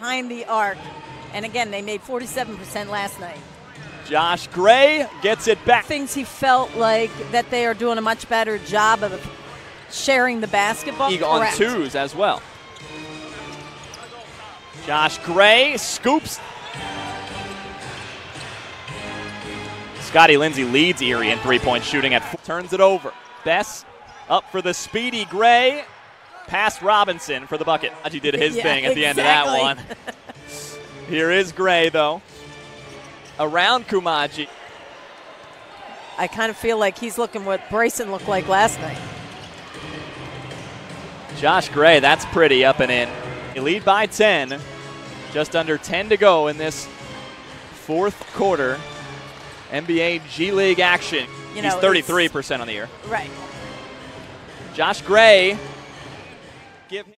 behind the arc. And again, they made 47% last night. Josh Gray gets it back. Things he felt like that they are doing a much better job of sharing the basketball. Eagle on twos as well. Josh Gray scoops. Scottie Lindsey leads Erie in three-point shooting at four. turns it over. Bess up for the speedy Gray. Past Robinson for the bucket. He did his Yeah, thing at the end of that one. Here is Gray though. Around Koumadje. I kind of feel like he's looking what Bryson looked like last night. Josh Gray, that's pretty up and in. They lead by 10. Just under 10 to go in this fourth quarter. NBA G League action. You He's 33% on the year. Right. Josh Gray. Give